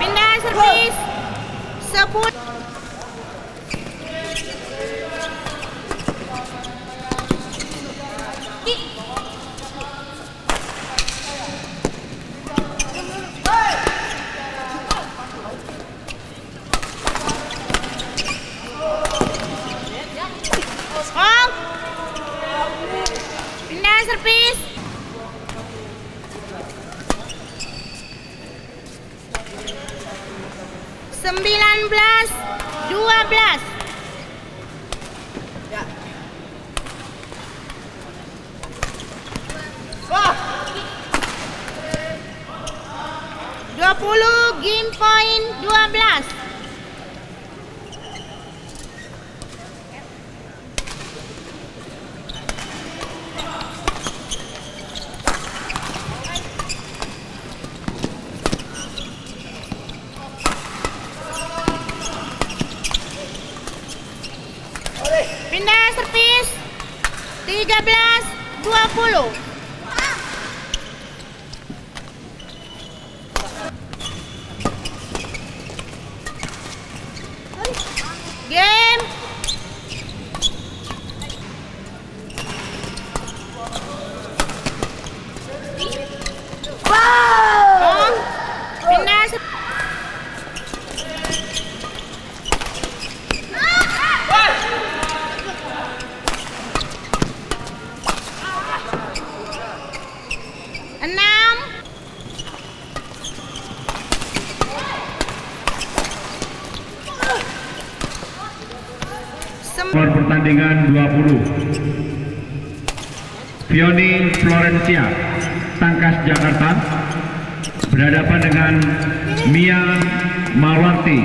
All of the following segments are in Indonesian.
Pindah servis. Sepuluh. Servis. Sembilan belas, dua belas. Dua puluh, game point dua belas. Pindah servis. 13 20 Skor pertandingan 20. Fioni Florencia, Tangkas Jakarta, berhadapan dengan Mia Marwarti,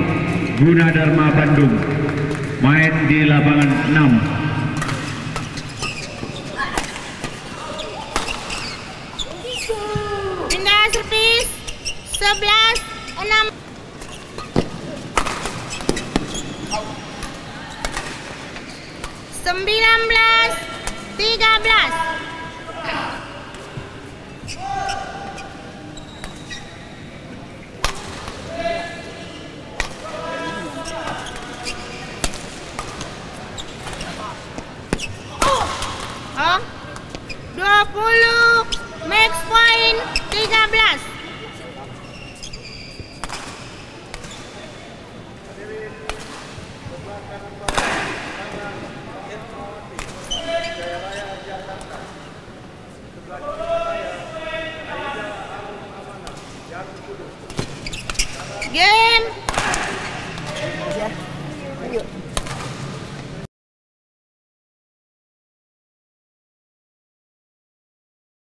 Gunadarma Bandung, main di lapangan 6. pindah servis sebelas enam sembilan belas, tiga belas. Oh, dua puluh, max point tiga belas. Gen. Ya. Ayo.